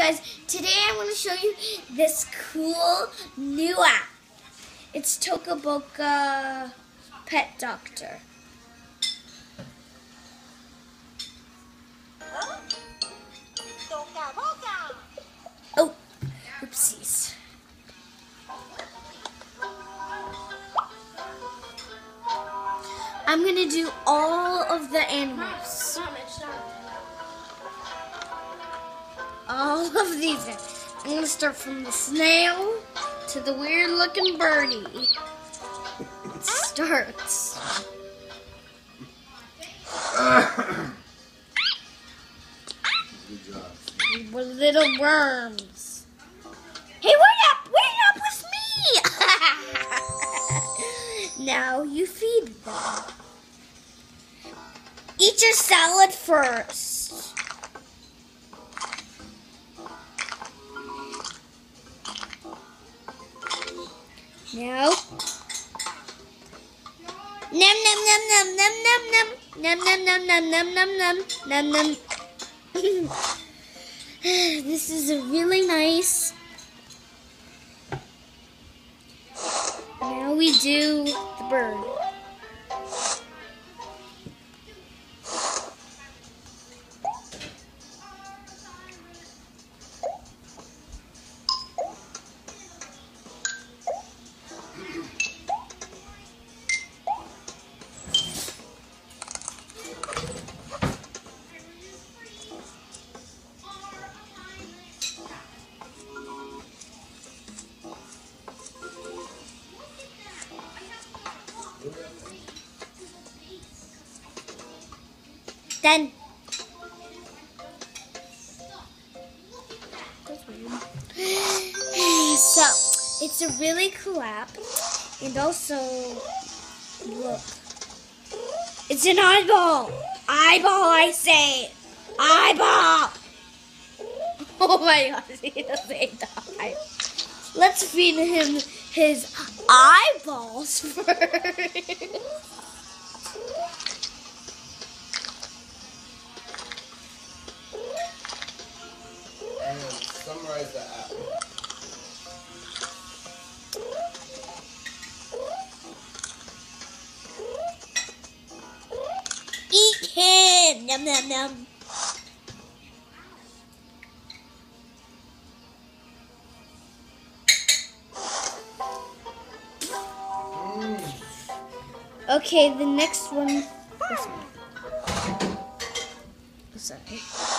guys, today I'm going to show you this cool new app. It's Toca Boca Pet Doctor. Oh, oopsies. I'm going to do all of the animals. All of these. I'm gonna start from the snail to the weird looking birdie. It starts. Good job. Little worms. Hey, wait up! Wait up with me! now you feed them. Eat your salad first. No. Num num num num num num num num num num num num num num num. This is a really nice. Now we do the bird. Done. So, it's a really cool app. And also, look. It's an eyeball. Eyeball, I say. Eyeball. Oh my gosh, he doesn't die. Let's feed him his eyeballs first. Yum yum yum. Mm. Okay, the next one. One. Sorry. Sorry.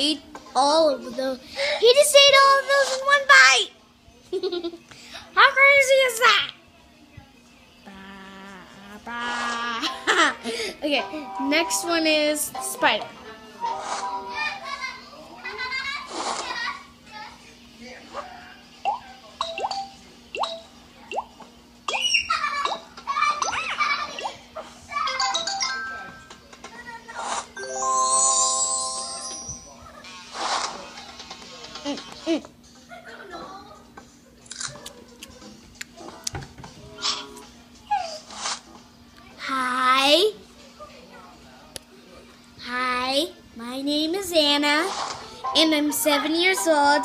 Ate all of those. He just ate all of those in one bite. How crazy is that? Bah, bah. okay, next one is spider. My name is Anna, and I'm seven years old,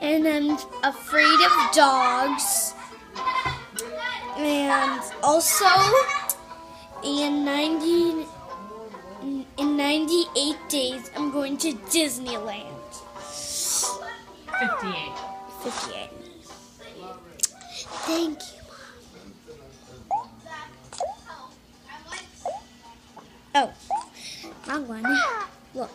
and I'm afraid of dogs. And also, in 90, in 98 days, I'm going to Disneyland. 58. 58. Thank you, Mom. Oh, wrong one. Look.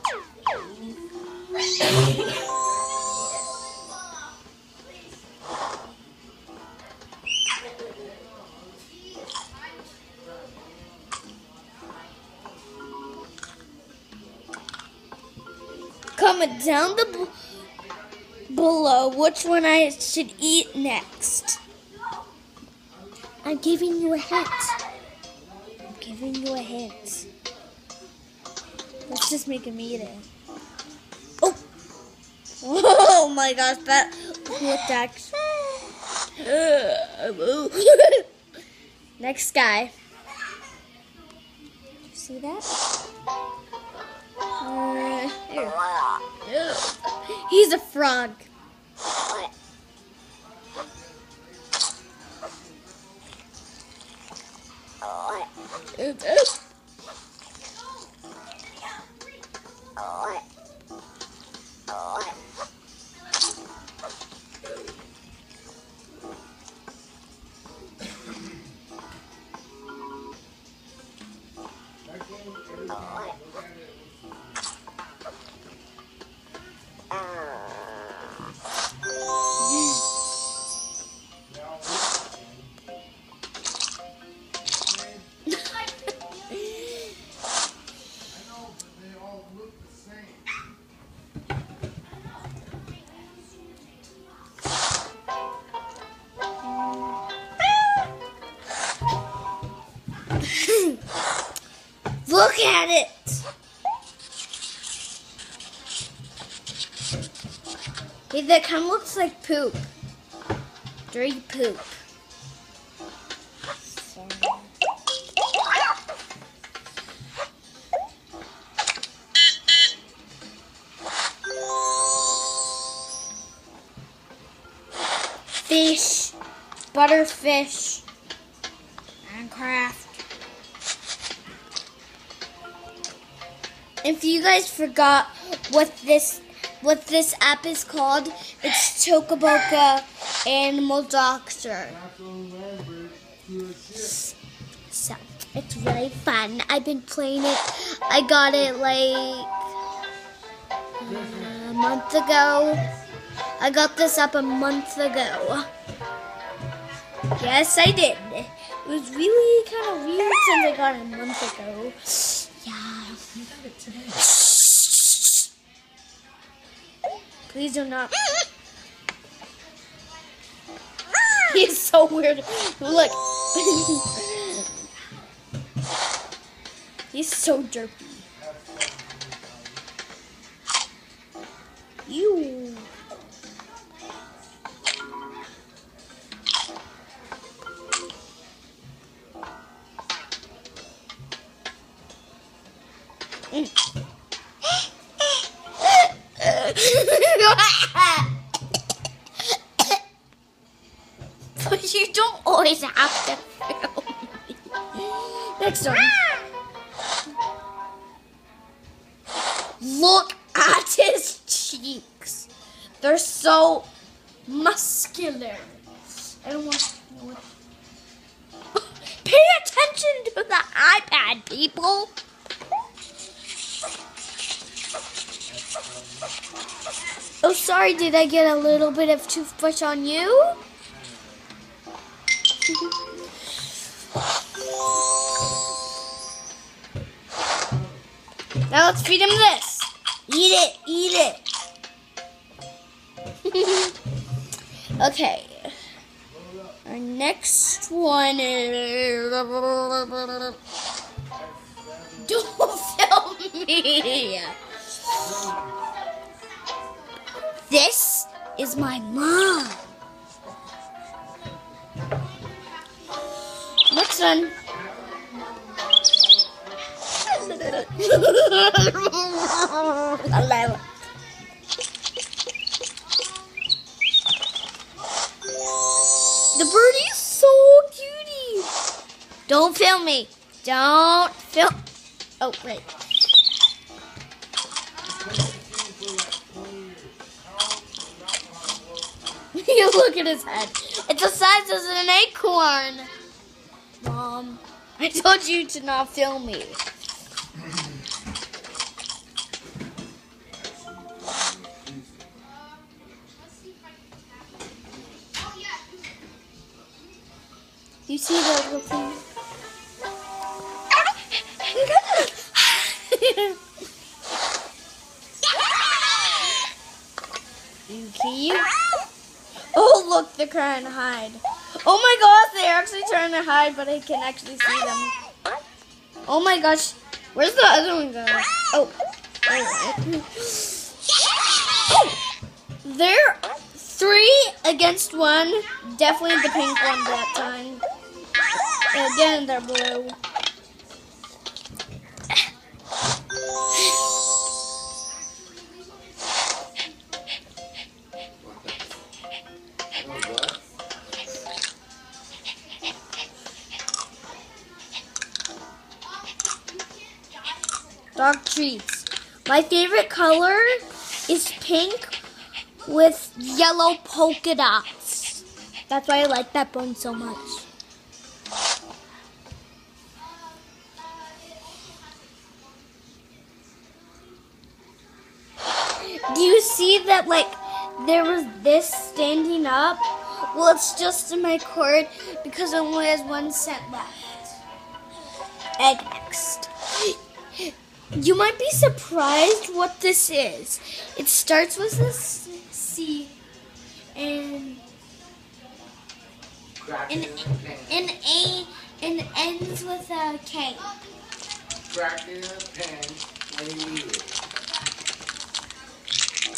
Comment down the below which one I should eat next. I'm giving you a hint. I'm giving you a hint. Let's just make him eat it. Oh! Oh my gosh, that looked actually. Next guy. See that? Uh. He's a frog. Oops, Oh. Look at it. That kind of looks like poop. Dirty poop. Fish, butterfish, Minecraft. If you guys forgot what this what this app is called, it's Chocoboca Animal Doctor. So it's really fun. I've been playing it. I got it like a month ago. I got this up a month ago. Yes, I did. It was really kind of weird since I got it a month ago. Please do not. He's so weird. Look. He's so derpy. You. Film. Next one. Look at his cheeks. They're so muscular. I don't want to know what. Pay attention to the iPad, people. Oh, sorry, did I get a little bit of toothbrush on you? Now let's feed him this. Eat it, eat it. okay. Our next one is. Don't film me. This is my mom. One. the birdie is so cutie. Don't film me. Don't film. Oh, wait. you look at his head. It's the size of an acorn. Mom, I told you to not film me. You see the thing? Okay. Oh, look, they're hide. Oh my gosh, they're actually trying to hide, but I can actually see them. Oh my gosh. Where's the other one going? Oh. oh. They're three against one. Definitely the pink one that time. Again, they're blue. Dog treats. My favorite color is pink with yellow polka dots. That's why I like that bone so much. Do you see that like there was this standing up? Well, it's just in my cord because it only has one cent left. Egg. You might be surprised what this is. It starts with a C and And- an A and ends with a K. Cracker pan when you eat it.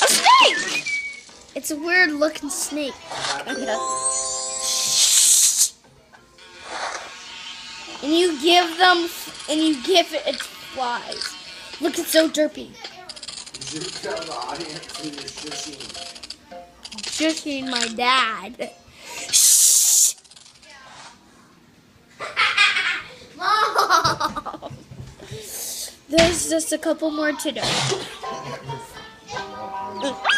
A snake! It's a weird looking snake. And you give them, and you give it its flies. Look, it's so derpy. You should tell the audience who you're shushing. Shushing my dad. Shh. Mom. There's just a couple more to do.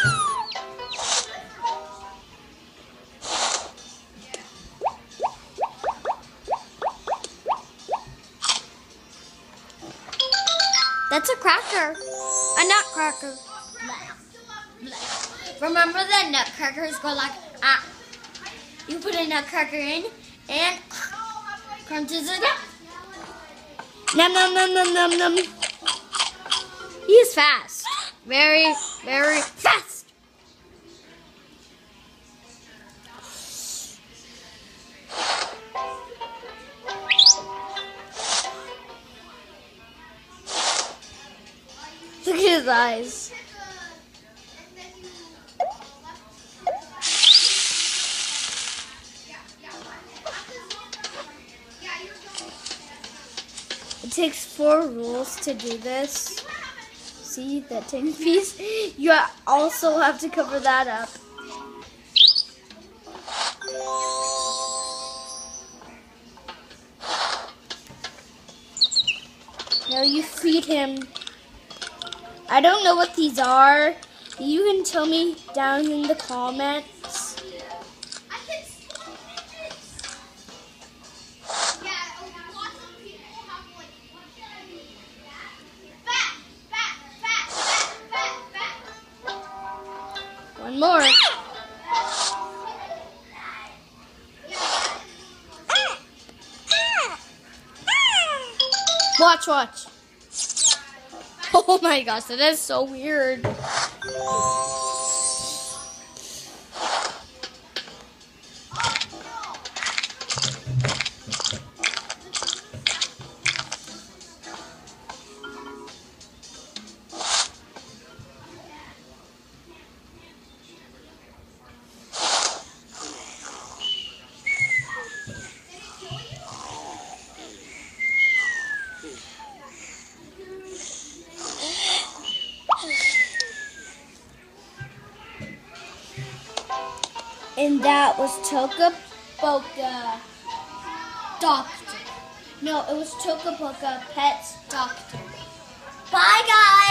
That's a cracker. A nutcracker. Remember that nutcrackers go like ah. You put a nutcracker in and crunches it up. Num num num num num num. He's fast. Very, very fast. Look at his eyes. It takes four rules to do this. See that tin piece? You also have to cover that up. Now you feed him. I don't know what these are. You can tell me down in the comments. One more. Watch, watch. Oh my gosh, that is so weird. Was Toca Doctor. No, it was Toca Pets Doctor. Bye, guys.